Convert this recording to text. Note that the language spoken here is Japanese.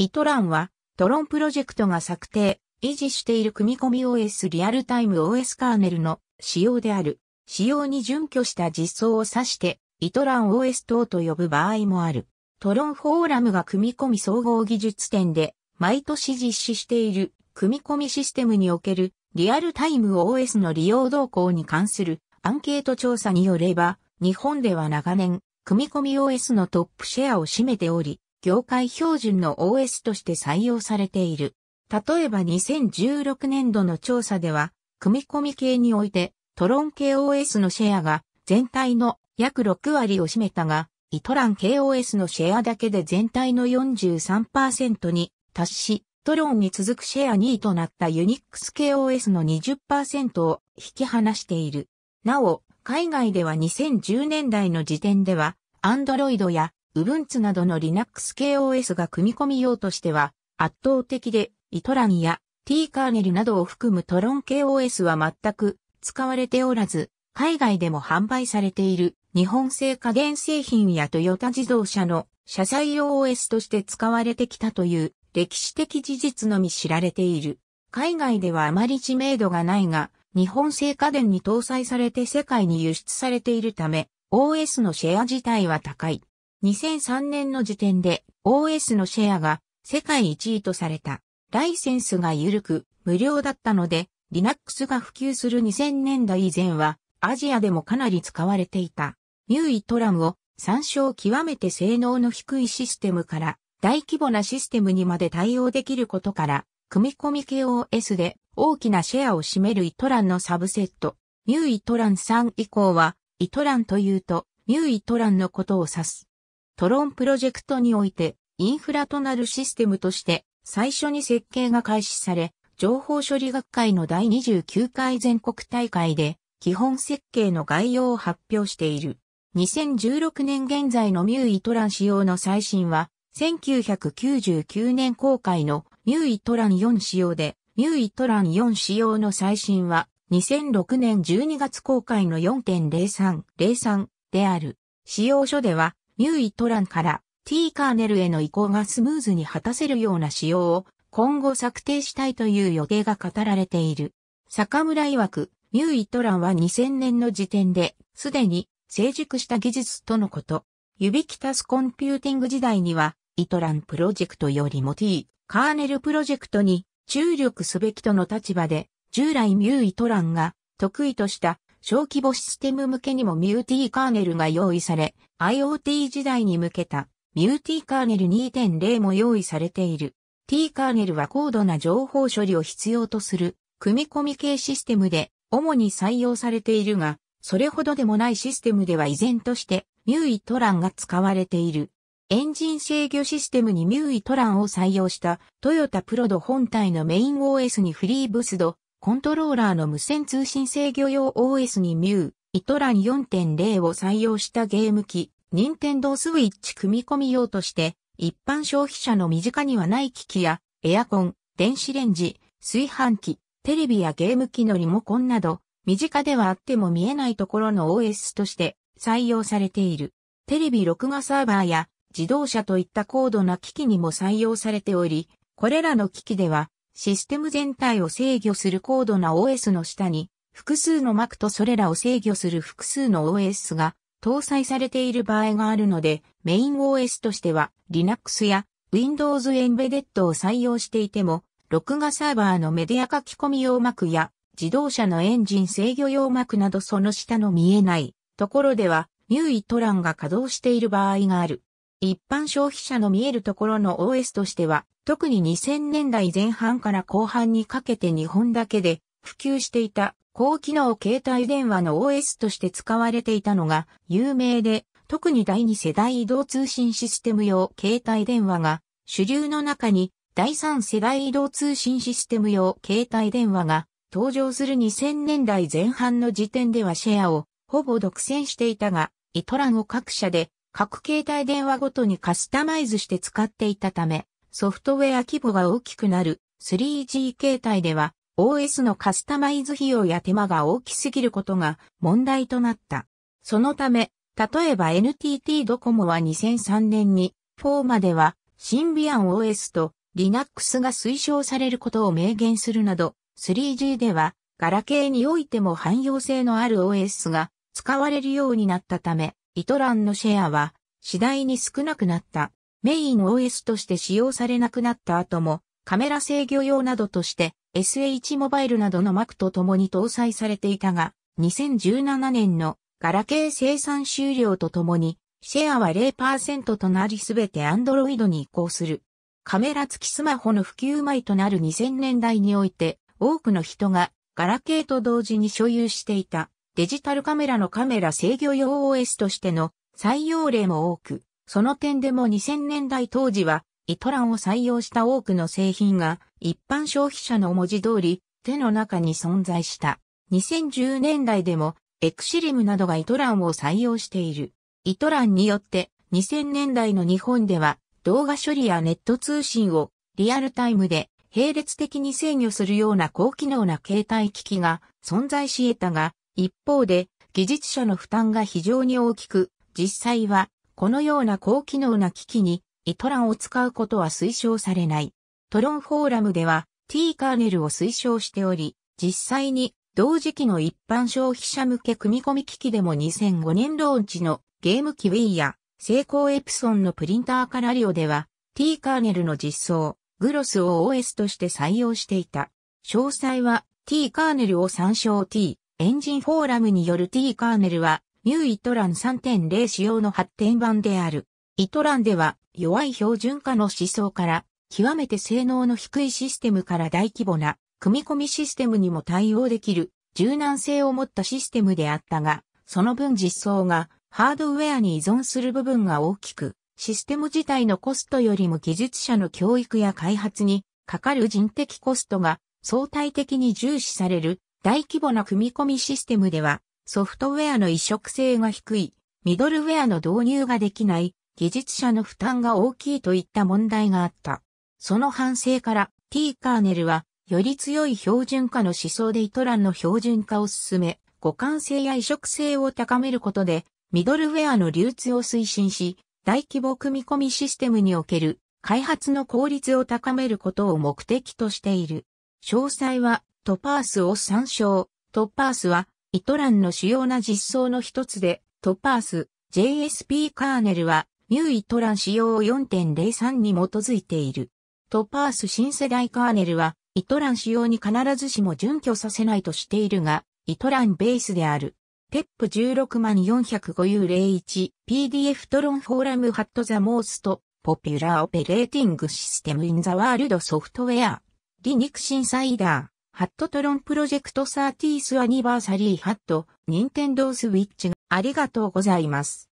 イトランは、トロンプロジェクトが策定、維持している組み込み OS リアルタイム OS カーネルの仕様である。仕様に準拠した実装を指して、イトラン OS 等と呼ぶ場合もある。トロンフォーラムが組み込み総合技術展で毎年実施している組み込みシステムにおけるリアルタイム OS の利用動向に関するアンケート調査によれば、日本では長年、組み込み OS のトップシェアを占めており、業界標準の OS として採用されている。例えば2016年度の調査では、組み込み系において、トロン系 OS のシェアが全体の約6割を占めたが、イトラン KOS のシェアだけで全体の43%に達し、トロンに続くシェア2位となったユニックス KOS の20%を引き離している。なお、海外では2010年代の時点では、Android や Ubuntu などの Linux KOS が組み込み用としては圧倒的で、イトランや T カーネルなどを含むトロン KOS は全く使われておらず、海外でも販売されている日本製家電製品やトヨタ自動車の車載用 OS として使われてきたという歴史的事実のみ知られている。海外ではあまり知名度がないが、日本製家電に搭載されて世界に輸出されているため、OS のシェア自体は高い。2003年の時点で OS のシェアが世界1位とされた。ライセンスが緩く無料だったので Linux が普及する2000年代以前はアジアでもかなり使われていた。μITRON を参照極めて性能の低いシステムから大規模なシステムにまで対応できることから、組み込み系 OS で大きなシェアを占める ITRON のサブセット、μITRON3以降は、 ITRON というと、μITRON のことを指す。トロンプロジェクトにおいて、インフラとなるシステムとして、最初に設計が開始され、情報処理学会の第29回全国大会で、基本設計の概要を発表している。2016年現在のミューイトラン仕様の最新は、1999年公開のミューイトラン4仕様で、ミューイトラン4仕様の最新は、2006年12月公開の4.0303である。仕様書では、ミューイトランから T カーネルへの移行がスムーズに果たせるような仕様を今後策定したいという予定が語られている。坂村曰く、ミューイトランは2000年の時点で、すでに成熟した技術とのこと。ユビキタスコンピューティング時代には、 ITRON プロジェクトよりも T、カーネルプロジェクトに注力すべきとの立場で、従来μITRON が得意とした小規模システム向けにもμT-Kernel が用意され、IoT 時代に向けたμT-Kernel 2.0も用意されている。T カーネルは高度な情報処理を必要とする組み込み系システムで主に採用されているが、それほどでもないシステムでは依然としてμITRON が使われている。エンジン制御システムにミューイトランを採用したトヨタプロド本体のメイン OS にフリーブスド、コントローラーの無線通信制御用 OS にミュー、イトラン4.0を採用したゲーム機、ニンテンドースウィッチ組み込み用として、一般消費者の身近にはない機器や、エアコン、電子レンジ、炊飯器、テレビやゲーム機のリモコンなど、身近ではあっても見えないところの OS として採用されている。テレビ録画サーバーや自動車といった高度な機器にも採用されており、これらの機器ではシステム全体を制御する高度な OS の下に複数の Mac とそれらを制御する複数の OS が搭載されている場合があるので、メイン OS としては Linux や Windows Embedded を採用していても、録画サーバーのメディア書き込み用 Mac や自動車のエンジン制御用 Mac などその下の見えないところでは、ニューイトランが稼働している場合がある。一般消費者の見えるところの OS としては、特に2000年代前半から後半にかけて日本だけで普及していた高機能携帯電話の OS として使われていたのが有名で、特に第2世代移動通信システム用携帯電話が主流の中に第3世代移動通信システム用携帯電話が登場する2000年代前半の時点ではシェアをほぼ独占していたが、イトランを各社で各携帯電話ごとにカスタマイズして使っていたため、ソフトウェア規模が大きくなる。3G 携帯では OS のカスタマイズ費用や手間が大きすぎることが問題となった。そのため、例えば NTT ドコモは2003年に4まではシンビアン OS と Linux が推奨されることを明言するなど、3G では、ガラケーにおいても汎用性のある OS が使われるようになったため、イトランのシェアは次第に少なくなった。メイン OS として使用されなくなった後も、カメラ制御用などとして SH モバイルなどの Mac と共に搭載されていたが、2017年のガラケー生産終了とともに、シェアは0%となりすべて Android に移行する。カメラ付きスマホの普及前となる2000年代において、多くの人がガラケーと同時に所有していたデジタルカメラのカメラ制御用 OS としての採用例も多く、その点でも2000年代当時はイトランを採用した多くの製品が一般消費者の文字通り手の中に存在した。2010年代でもエクシリムなどがイトランを採用している。イトランによって2000年代の日本では動画処理やネット通信をリアルタイムで並列的に制御するような高機能な携帯機器が存在し得たが、一方で技術者の負担が非常に大きく、実際はこのような高機能な機器にイトランを使うことは推奨されない。トロンフォーラムでは T カーネルを推奨しており、実際に同時期の一般消費者向け組み込み機器でも2005年ローンチのゲーム機 Wii や成功エプソンのプリンターカラリオでは T カーネルの実装、グロスを OS として採用していた。詳細は T カーネルを参照 T エンジンフォーラムによる T カーネルはニューイトラン3.0仕様の発展版である。イトランでは弱い標準化の思想から極めて性能の低いシステムから大規模な組み込みシステムにも対応できる柔軟性を持ったシステムであったが、その分実装がハードウェアに依存する部分が大きく、システム自体のコストよりも技術者の教育や開発にかかる人的コストが相対的に重視される大規模な組み込みシステムではソフトウェアの移植性が低い、ミドルウェアの導入ができない技術者の負担が大きいといった問題があった。その反省から T カーネルはより強い標準化の思想でイトランの標準化を進め、互換性や移植性を高めることで、ミドルウェアの流通を推進し、大規模組み込みシステムにおける開発の効率を高めることを目的としている。詳細は TOPPERS を参照。 TOPPERS は ITRON の主要な実装の一つで、トパース JSP カーネルはニューイトラン仕様4.03に基づいている。 TOPPERS 新世代カーネルは ITRON 仕様に必ずしも準拠させないとしているが、 ITRON ベースである。テップ16405 U01 PDF TRON Forum ハット the most popular operating system in the world softwareリニクシンサイダーハットトロンプロジェクトサーティースアニバーサリーハットニンテンドースウィッチありがとうございます。